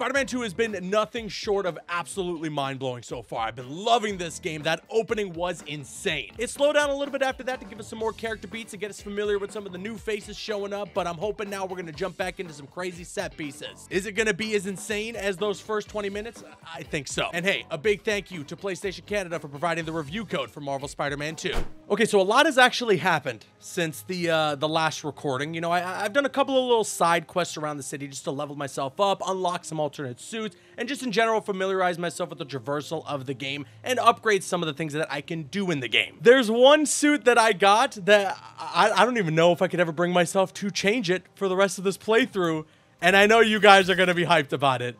Spider-Man 2 has been nothing short of absolutely mind-blowing so far. I've been loving this game. That opening was insane. It slowed down a little bit after that to give us some more character beats and get us familiar with some of the new faces showing up, but I'm hoping now we're going to jump back into some crazy set pieces. Is it going to be as insane as those first 20 minutes? I think so. And hey, a big thank you to PlayStation Canada for providing the review code for Marvel Spider-Man 2. Okay, so a lot has actually happened since the uh, the last recording. You know, I, I've done a couple of little side quests around the city just to level myself up, unlock some alternate suits, and just in general familiarize myself with the traversal of the game and upgrade some of the things that I can do in the game. There's one suit that I got that I, I don't even know if I could ever bring myself to change it for the rest of this playthrough, and I know you guys are going to be hyped about it.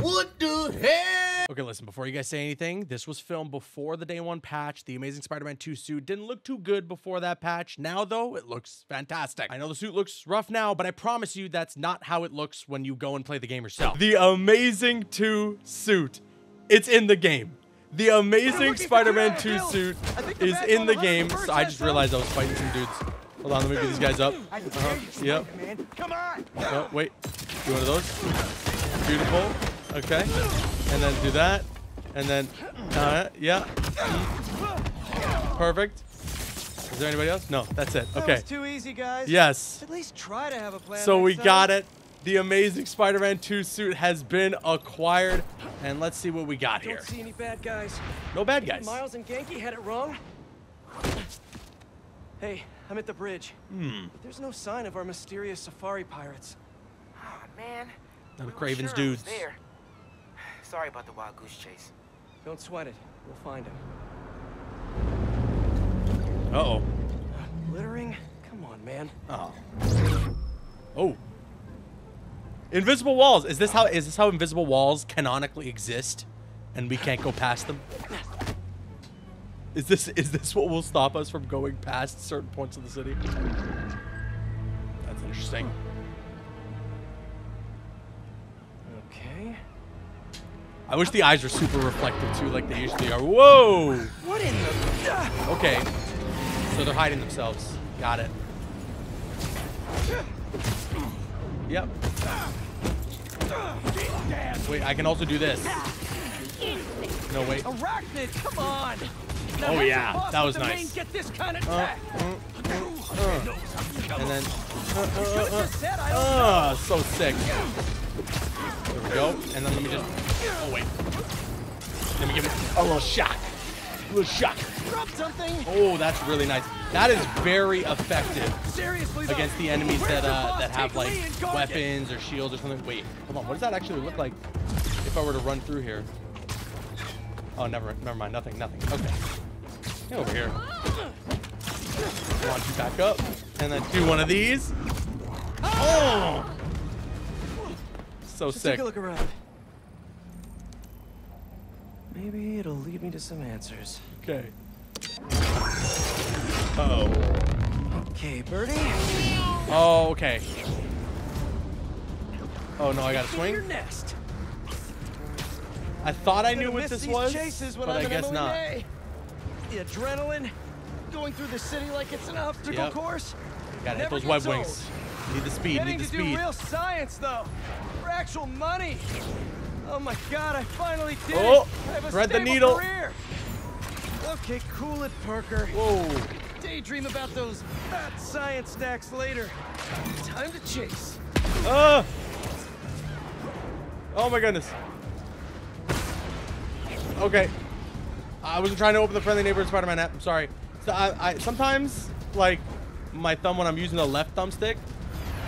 What the hell? Okay, listen, before you guys say anything, this was filmed before the day one patch. The Amazing Spider-Man 2 suit didn't look too good before that patch. Now, though, it looks fantastic. I know the suit looks rough now, but I promise you that's not how it looks when you go and play the game yourself. The Amazing 2 suit. It's in the game. The Amazing Spider-Man 2 suit is in the game. So I just realized I was fighting some dudes. Hold on, let me get these guys up. Uh-huh. Yep. Come on. Oh, wait. Do one of those. Beautiful. Okay. And then do that. And then, uh, yeah. Perfect. Is there anybody else? No, that's it. That Okay. was too easy, guys. Yes. At least try to have a plan. So we next got it. The Amazing Spider-Man 2 suit has been acquired. And let's see what we got here. Don't see any bad guys. No bad guys. Miles and Ganke had it wrong. Hey, I'm at the bridge. Hmm. But there's no sign of our mysterious safari pirates. Oh, man. None We of Kraven's sure dudes. There. Sorry about the wild goose chase. Don't sweat it. We'll find him. Uh-oh. Uh, Glittering? Come on, man. Oh. Oh. Invisible walls. Is this how is this how invisible walls canonically exist and we can't go past them? Is this is this what will stop us from going past certain points of the city? That's interesting. I wish the eyes were super reflective too, like they usually are. Whoa! What in the? Okay. So they're hiding themselves. Got it. Yep. Wait, I can also do this. No, wait. Arachnid, come on! Now Oh, yeah, that was nice. Get this kind of Uh, uh, uh, uh. And then. Uh, uh, uh, just said I don't uh, so sick. There we go. And then let me just. Oh, wait. Let me give it a little shock. A little shock. Drop something. Oh, that's really nice. That is very effective Seriously though. against the enemies that uh, that have like the lead and guard it. weapons or shields or something. Wait, hold on. What does that actually look like if I were to run through here? Oh, never, never mind. Nothing, nothing. Okay. Get over here. Launch you back up, and then do one of these. Oh, so Just sick. take a look around. Maybe it'll lead me to some answers. Okay. Uh oh. Okay, Birdie. Oh, okay. Oh no, I gotta Get in your swing. nest. I thought I knew what this was, chases when but I guess not. The adrenaline, going through the city like it's an obstacle Yep. course. Gotta hit those web wings. Need the speed. Getting Need the to do speed. real science though, for actual money. Oh my God, I finally did Oh, it. I have a thread the needle. Career. Okay, cool it, Parker. Whoa. Daydream about those fat science snacks later. Time to chase. Ah! Oh my goodness. Okay. I wasn't trying to open the friendly neighborhood Spider-Man app. I'm sorry. So I, I sometimes like my thumb when I'm using the left thumbstick,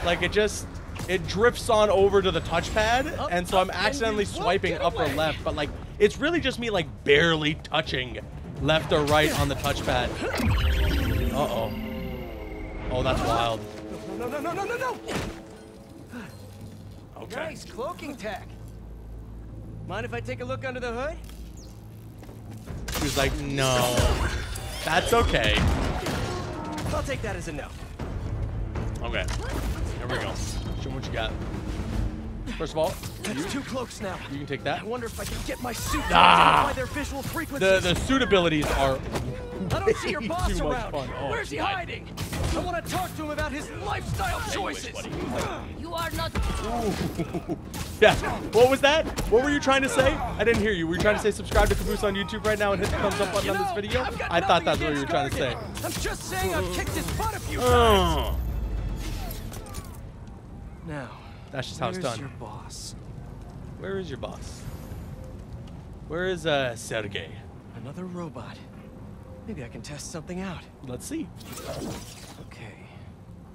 like it just it drifts on over to the touchpad, Up, and so I'm accidentally swiping up or left. But like it's really just me like barely touching left or right on the touchpad. Uh oh. Oh, that's wild. No, no, no, no, no, no! Okay. Nice cloaking tech. Mind if I take a look under the hood? She was like, no, that's okay. I'll take that as a no. Okay. Here we go. Show me what you got. First of all, That's you, two cloaks now. you can take that. I that. wonder if I can get my suit to Ah. identify their visual frequencies. The the suit abilities are I don't see your boss too around. fun. Oh, Where's he God. hiding? I want to talk to him about his lifestyle choices. You are not. Yeah. What was that? What were you trying to say? I didn't hear you. Were you trying to say subscribe to Caboose on YouTube right now and hit the thumbs up button You on this video? I've got I thought that's what you were trying to say. I'm just saying I've kicked his butt a few times. Oh. Now, That's just how it's where's done. your boss? Where is your boss? Where is uh Sergei? Another robot. Maybe I can test something out. Let's see. Okay.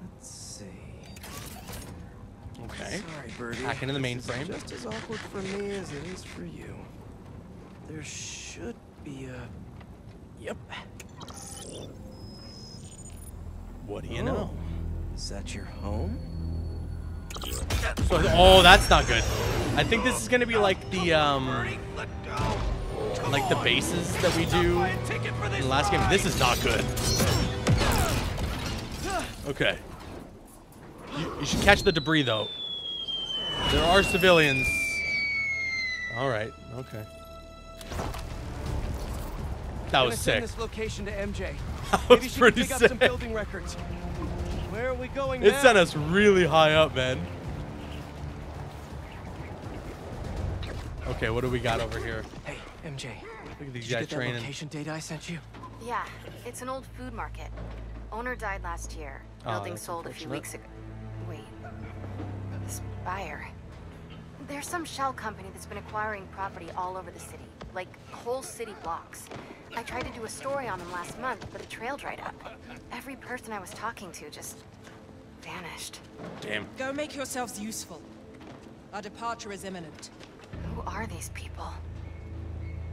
Let's see. Okay. Sorry, Birdie. Hacking in the mainframe. Just as awkward for me as it is for you. There should be a. Yep. What do you know? Is that your home? So, oh, that's not good. I think this is gonna be like the um, like the bases that we do Buy a ticket for in the last game. This is not good. Okay. You, you should catch the debris though. There are civilians. All right. Okay. That was sick. This location to MJ. That Maybe was she pretty can pick up some sick. building records. Where are we going It now? sent us really high up, man. Okay, what do we got over here? Hey, MJ. Look at these Did you guys get that location data I sent you? Yeah, it's an old food market. Owner died last year. Oh, Building that's sold a few weeks ago. Wait. This buyer. There's some shell company that's been acquiring property all over the city. Like whole city blocks. I tried to do a story on them last month, but the trail dried up. Every person I was talking to just vanished. Damn. Go make yourselves useful. Our departure is imminent. Who are these people?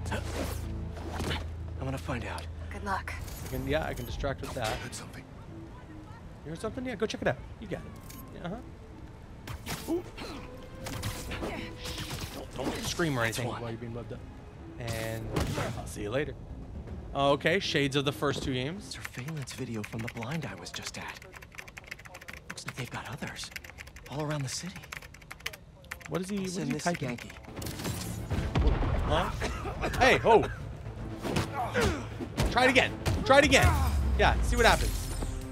I'm gonna find out. Good luck. I can, yeah, I can distract with that. Heard something. You heard something? Yeah, go check it out. You got it. Yeah, uh-huh. Ooh. Don't, don't scream or anything while you're being rubbed up. And I'll see you later. Okay, shades of the first two games. Surveillance video from the blind I was just at. Looks like they've got others. All around the city. What is he, what is Send he typing? Yankee. Huh? Hey, ho! Try it again. Try it again. Yeah, see what happens.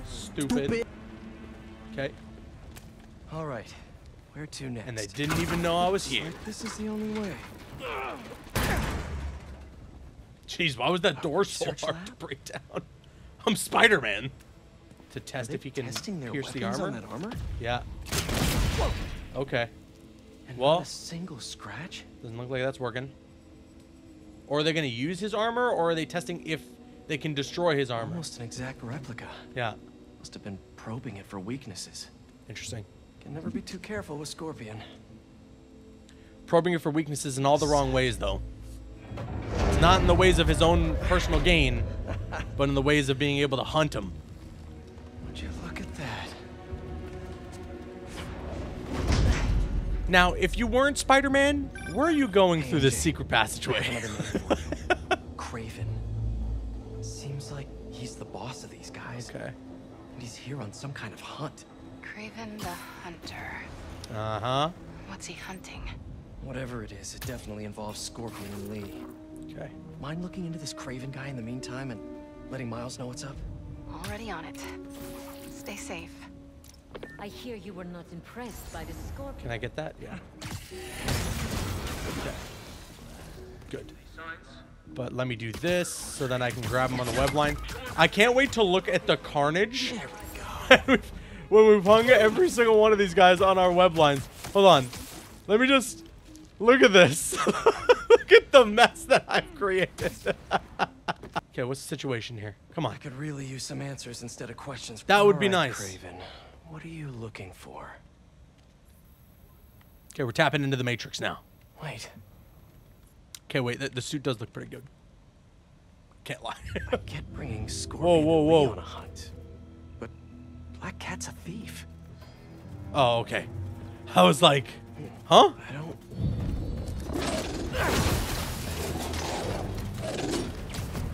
Stupid. Stupid. Okay. All right. Where to next? And they didn't even know I was here. like This is the only way. Jeez, why was that door so hard to break down? I'm Spider-Man. To test if he can pierce the armor. armor? Yeah. Okay. And Well- a single scratch. Doesn't look like that's working. Or are they going to use his armor, or are they testing if they can destroy his armor? Almost an exact replica. Yeah. Must have been probing it for weaknesses. Interesting. Can never be too careful with Scorpion. Probing it for weaknesses in all the wrong ways, though. It's not in the ways of his own personal gain, but in the ways of being able to hunt him. Now, if you weren't Spider-Man, where are you going through this secret passageway? I have another name for you. Kraven. Seems like he's the boss of these guys. okay. And he's here on some kind of hunt. Kraven the Hunter. Uh-huh. What's he hunting? Whatever it is, it definitely involves Scorpion and Li. Okay. Mind looking into this Kraven guy in the meantime and letting Miles know what's up? Already on it. Stay safe. I hear you were not impressed by the scorpion. Can I get that? Yeah. Okay. Good. But let me do this so then I can grab him on the web line. I can't wait to look at the carnage. There we go. when we've hung every single one of these guys on our web lines. Hold on. Let me just look at this. look at the mess that I've created. okay, what's the situation here? Come on. I could really use some answers instead of questions. That would be All right, nice. Kraven, what are you looking for? Okay, we're tapping into the matrix now. Wait, Okay, wait, the, the suit does look pretty good. Can't lie. I get bringing Scorpion whoa, Li whoa. on a hunt, but Black Cat's a thief. oh, okay. I was like, huh? I don't.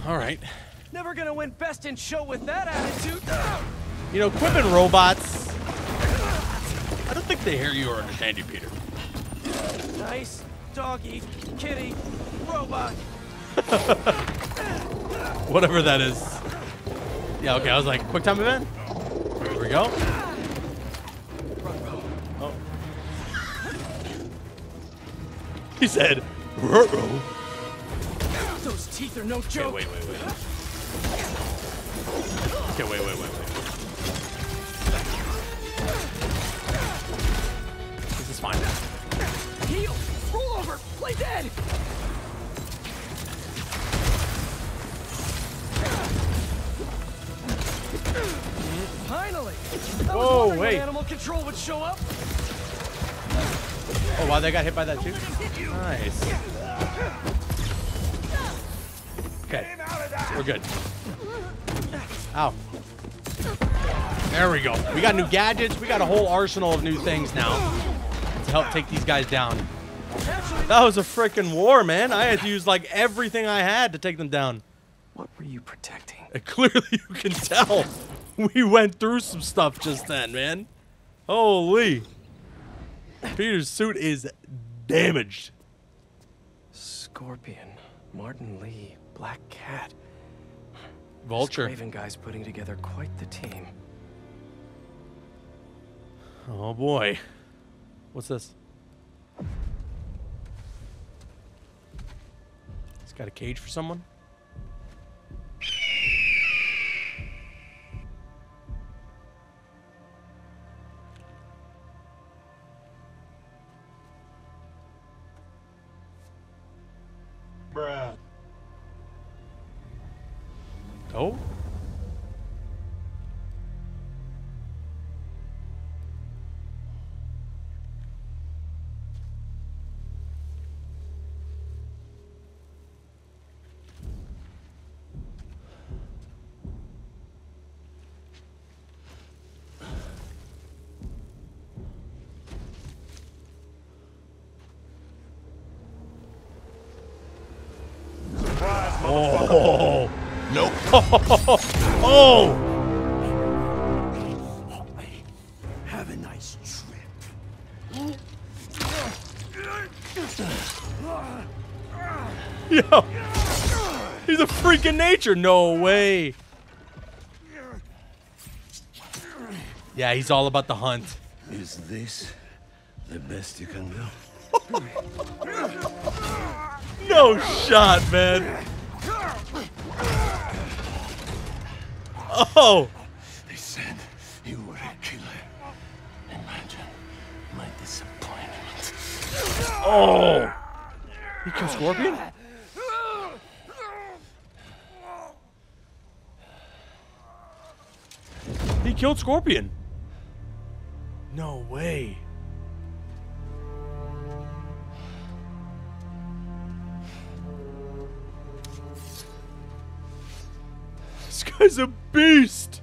All right. Never gonna win best in show with that attitude. You know, equipping robots. I don't think they hear you or understand you, Peter. Nice doggy, kitty, robot. Whatever that is. Yeah, okay, I was like, quick time event? Here we go. Oh. He said, "Ruh-roh." Those teeth are no Okay, joke. wait, wait, wait. Okay, wait, wait, wait, Play dead! Finally! I Whoa, wait. animal control would show up. Oh, wow, they got hit by that too? Nice. Okay, we're good. Ow. There we go. We got new gadgets. We got a whole arsenal of new things now to help take these guys down. That was a freaking war, man. I had to use like everything I had to take them down. What were you protecting? And clearly you can tell we went through some stuff just then, man. Holy. Peter's suit is damaged. Scorpion, Martin Li, Black Cat. Vulture. Raven guys putting together quite the team. Oh boy. What's this? Got a cage for someone? Oh! Nope. Oh! Have a nice trip. Yo! He's a freaking nature. No way. Yeah, he's all about the hunt. Is this the best you can do? No shot, man. Oh! They said you were a killer. Imagine my disappointment. Oh! He killed Scorpion? He killed Scorpion. No way. Guy's a beast.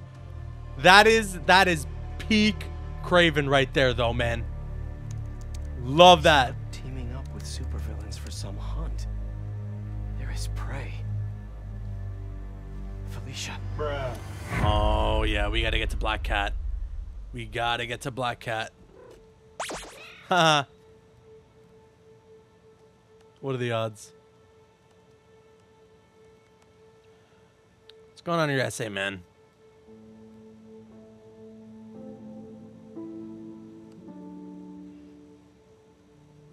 That is that is peak Kraven right there though, man. Love that. Teaming up with supervillains for some hunt. There is prey. Felicia. Bruh. Oh yeah, we gotta get to Black Cat. We gotta get to Black Cat. Haha. what are the odds? Going on in your essay, man?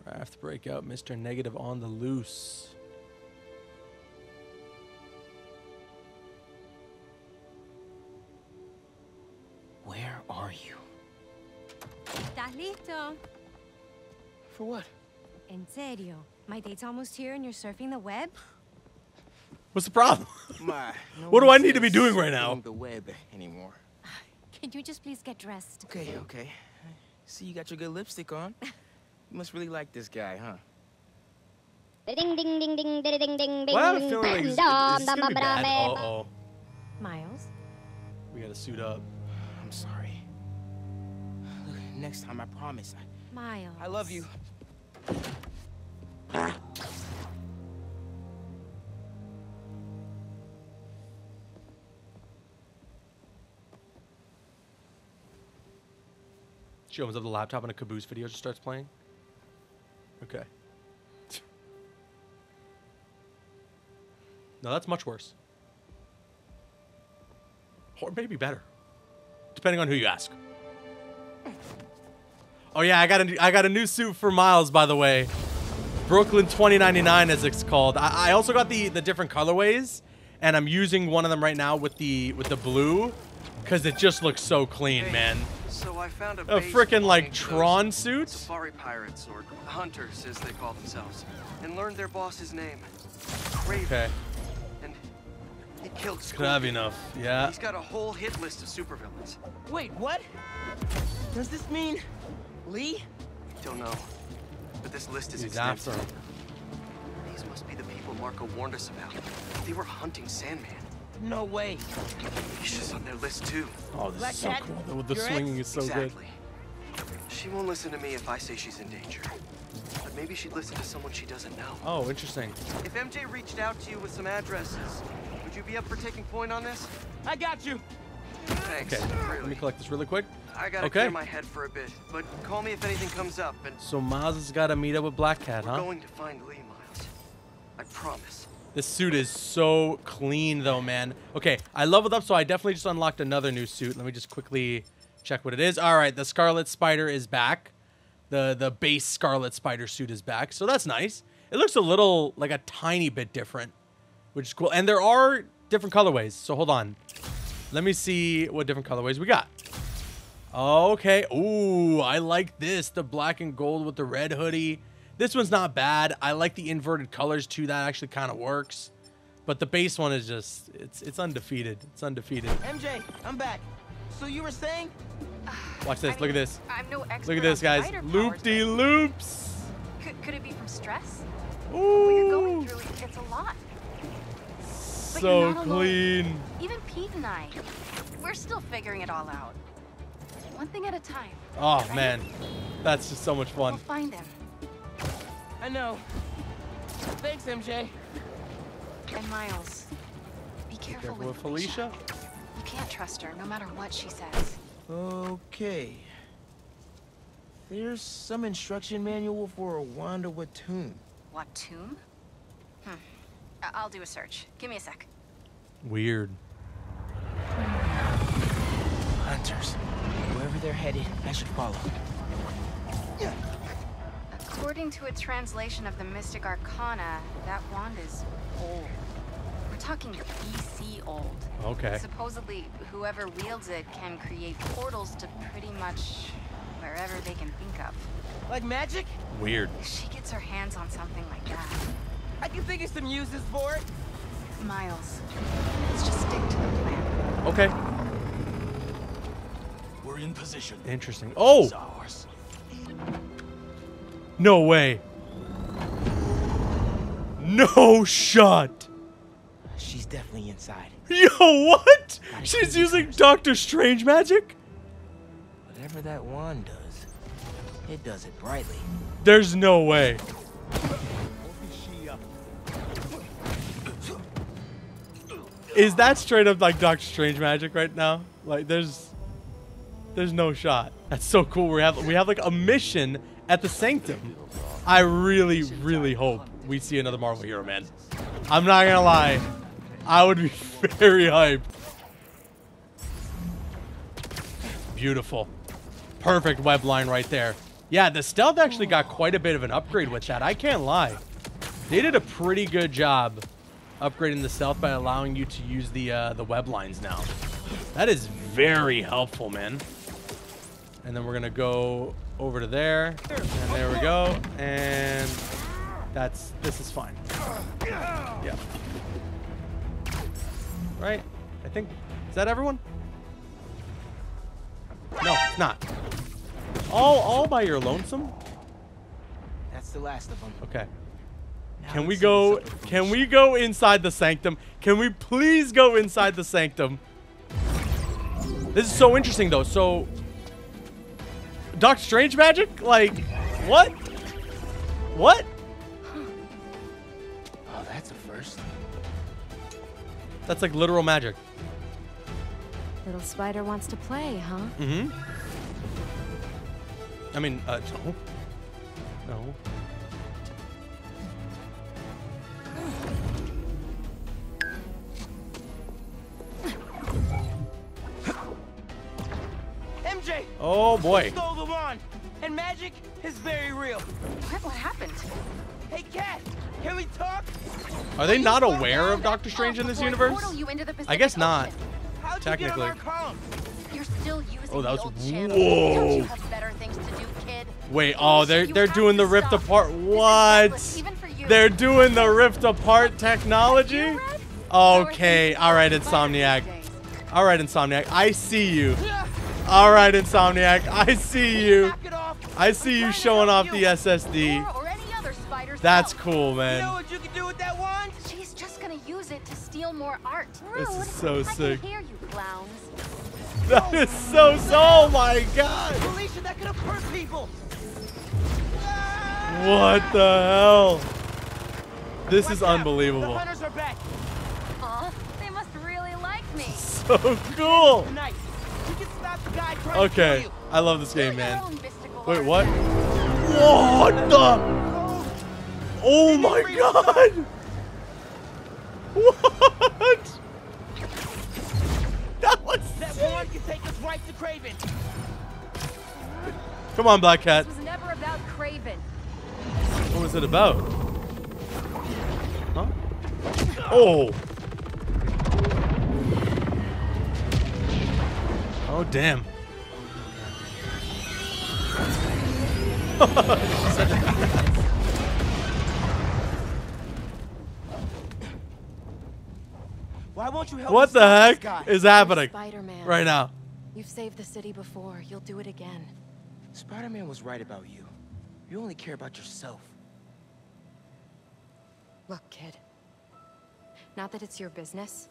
Raft breakout, Mr. Negative on the loose. Where are you? ¿Estás listo? For what? En serio. My date's almost here and you're surfing the web? What's the problem? My, no What do I need to be doing right now? The web anymore. Can you just please get dressed? Okay, okay. See, you got your good lipstick on. You must really like this guy, huh? Ding ding ding ding ding ding ding Well, I have a ding feeling like this, dum, this gonna be bad. Uh oh. Miles? We gotta suit up. I'm sorry. Look, next time I promise. I, Miles. I love you. She opens up the laptop and a Caboose video just starts playing. Okay. No, that's much worse. Or maybe better. depending on who you ask. Oh yeah, I got a I got a new suit for Miles, by the way. Brooklyn 2099, as it's called. I, I also got the the different colorways, and I'm using one of them right now with the with the blue, because it just looks so clean, man. So I found a, A freaking like belonging to those Tron suit. Safari pirates, or hunters as they call themselves, and learned their boss's name. Kraven. Okay, And he killed could have enough. Yeah. He's got a whole hit list of supervillains. Wait, what? Does this mean Li? Don't know. But this list is He's extensive. him. These must be the people Marko warned us about. They were hunting Sandman. No way. She's on their list too. Oh, this Black is so Cat, cool. The, the swinging ex? is so good. exactly. She won't listen to me if I say she's in danger. But maybe she'd listen to someone she doesn't know. Oh, interesting. If MJ reached out to you with some addresses, would you be up for taking point on this? I got you. Thanks. Okay, let me collect this really quick. I gotta Okay. clear my head for a bit, but call me if anything comes up, and So Miles has got to meet up with Black Cat, we're huh? going to find Li, Miles. I promise. This suit is so clean, though, man. Okay, I leveled up, so I definitely just unlocked another new suit. Let me just quickly check what it is. All right, the Scarlet Spider is back. The the base Scarlet Spider suit is back, so that's nice. It looks a little, like a tiny bit different, which is cool. And there are different colorways, so hold on. Let me see what different colorways we got. Okay. Ooh, I like this. The black and gold with the red hoodie. This one's not bad. I like the inverted colors too. That actually kind of works. But the base one is just it's it's undefeated. It's undefeated. MJ, I'm back. So you were saying? Watch this. I Look at this. I'm no expert Look at this, guys. spider Loop de loops. Could, could it be from stress? What you're going Ooh, through, it's a lot. But so you're alone. clean. Even Pete and I, we're still figuring it all out. One thing at a time. Oh right? man, that's just so much fun. We'll fun. find him. I know. Thanks, MJ. And Miles, be careful, Careful with Felicia. Felicia. You can't trust her, no matter what she says. Okay. There's some instruction manual for a Wand of Watoomb. What tomb? Hmm. I- I'll do a search. Give me a sec. Weird. Hunters. Wherever they're headed, I should follow. According to a translation of the Mystic Arcana, that wand is old. We're talking BC old. Okay. Supposedly, whoever wields it can create portals to pretty much wherever they can think of. Like magic? Weird. If she gets her hands on something like that, I can think of some uses for it. Miles, let's just stick to the plan. Okay. We're in position. Interesting. Oh, It's ours. No way. No shot. She's definitely inside. Yo, what? She's using Doctor Strange magic? Whatever that wand does, it does it brightly. There's no way. Is that straight up like Doctor Strange magic right now? Like there's there's no shot. That's so cool. We have we have like a mission at the Sanctum. I really really hope we see another Marvel hero, man. I'm not gonna lie. I would be very hyped. Beautiful. Perfect web line right there. Yeah, the stealth actually got quite a bit of an upgrade with that. I can't lie. They did a pretty good job upgrading the stealth by allowing you to use the uh, the web lines now. That is very helpful, man. And then we're gonna go over to there, and there we go, and that's this is fine. Yeah. Right? I think is that everyone? No, it's not. All all by your lonesome? That's the last of them. Okay. Now Can we go what's up with can we go inside the sanctum? Can we please go inside the sanctum? This is so interesting though. So Doctor Strange magic? Like what? What? Oh, that's a first. That's like literal magic. Little spider wants to play, huh? Mm-hmm. I mean, uh, no. No. Oh boy. Very real. What, what happened? Hey, Cat, can we talk? Are they not aware of Doctor Strange in this universe? you into the I guess not. How'd Technically. get on our? You're still using Oh, that the was- old channel. whoa. Don't you have better things to do, kid? Wait, oh, they're they're doing the rift apart. What? reckless, even for you. They're doing the rift apart technology? Okay, all right, Insomniac. All right, Insomniac. I see you. All right, Insomniac. I see you. Knock it off. I see you showing help off the. SSD. Or, or any other That's help. cool, You know man. what you can do with that wand? She's just gonna use it to steal more art. This Rude. is so I sick. can hear you, clowns. That is so so. Oh my god. Felicia, that could have hurt people. What the hell? This Watch is out. unbelievable. The hunters are back. Aw, they must really like me. So cool. Nice. You can stop the guy trying to Okay. I love this You're game, your man. Own mystical Wait, what? What the? Oh, my god! What? That was that sick. can take us right to Kraven. Come on, Black Cat. This was never about Kraven. What was it about? Huh? Oh. Oh, damn. Why won't you help What the heck is happening Spider-Man. right now? You've saved the city before. You'll do it again. Spider-Man was right about you. You only care about yourself. Look, kid. Not that it's your business.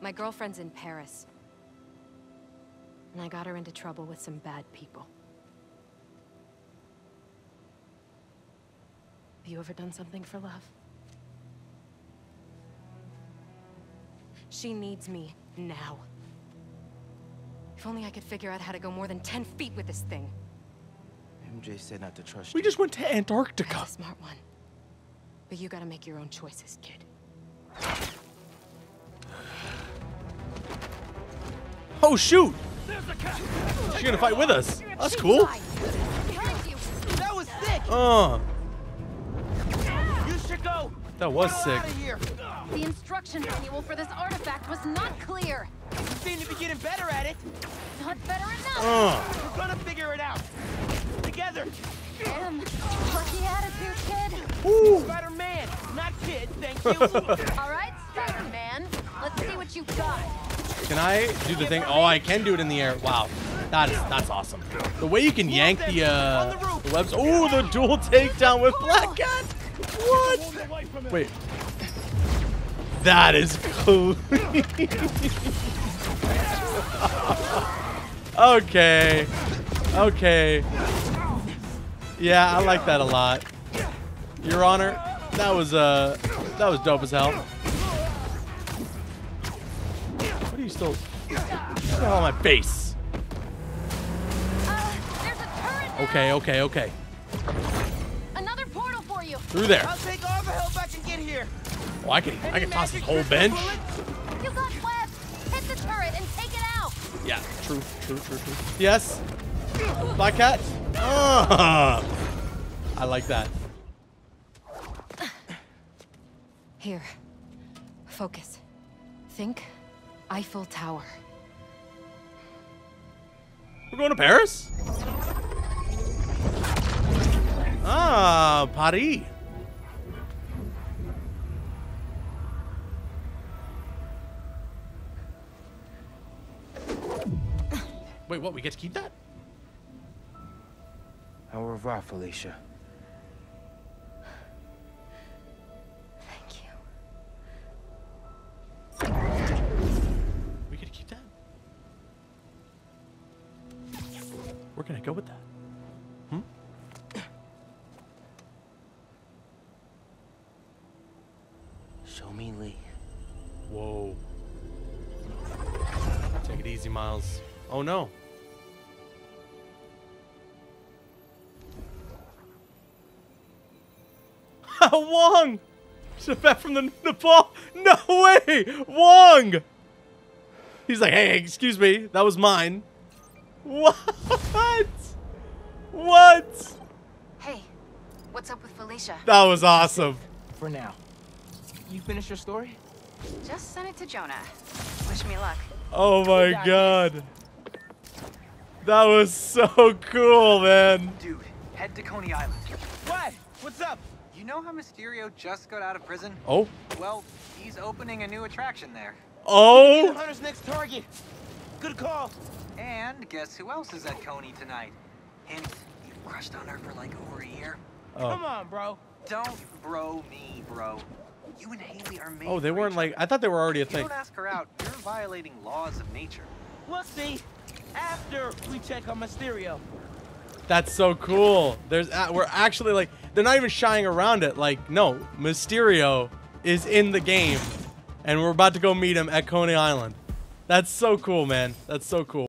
My girlfriend's in Paris. And I got her into trouble with some bad people. Have you ever done something for love? She needs me now. If only I could figure out how to go more than 10 feet with this thing. MJ said not to trust We you. just went to I'm Antarctica. a smart one. But you gotta make your own choices, kid. Oh, shoot. She's gonna fight with us. That's cool. Behind! That was sick. Uh, You should go. That was sick. out of here. The instruction manual for this artifact was not clear. You seem to be getting better at it. Not better enough. Uh, We're gonna figure it out. Together. Damn, lucky attitude, kid. Ooh. Spider-Man, not kid. Thank you. All right, Spider-Man. Let's see what you've got. Can I do the thing? Oh, I can do it in the air. Wow. That is that's awesome. The way you can yank the uh the webs. Oh, the dual takedown with Black Cat. What? Wait. That is cool. okay. Okay. Yeah, I like that a lot. Your Honor, that was uh that was dope as hell. What are you still? Get the hell on my face. Uh, there's a turret. Okay, okay, okay. Another portal for you. Through there. I'll take all the help I can get here. Oh, I can I can toss this whole tricks bench. bullets? You got webs. Hit the turret and take it out. Yeah, true, true, true, true. Yes. Black cat. Ah, I like that. Here. Focus. Think Eiffel Tower. We're going to Paris? Ah, Paris. Wait, what? We get to keep that? Au revoir, Felicia. Thank you. We get to keep that? Where can I go with that? Miles. Oh no. Ah, Wong! Ship back from the Nepal. No way! Wong! He's like, hey, excuse me, that was mine. What? What? Hey, what's up with Felicia? That was awesome. For now. You finished your story? Just send it to Jonah. Wish me luck. Oh my got god. That was so cool, man. Dude, head to Coney Island. What? What's up? You know how Mysterio just got out of prison? Oh. Well, he's opening a new attraction there. Oh. Hunter's next target. Good call. And guess who else is at Coney tonight? Hint, you've crushed on her for like over a year. Oh. Come on, bro. Don't bro me, bro. You and Hailey are made Oh, they weren't like. I thought they were already a thing. don't ask her out, you're violating laws of nature. We'll see. After we check on Mysterio. That's so cool. There's a- we're actually like they're not even shying around it. Like no, Mysterio is in the game, and we're about to go meet him at Coney Island. That's so cool, man. That's so cool.